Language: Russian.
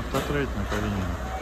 Автотрейд на Калинина.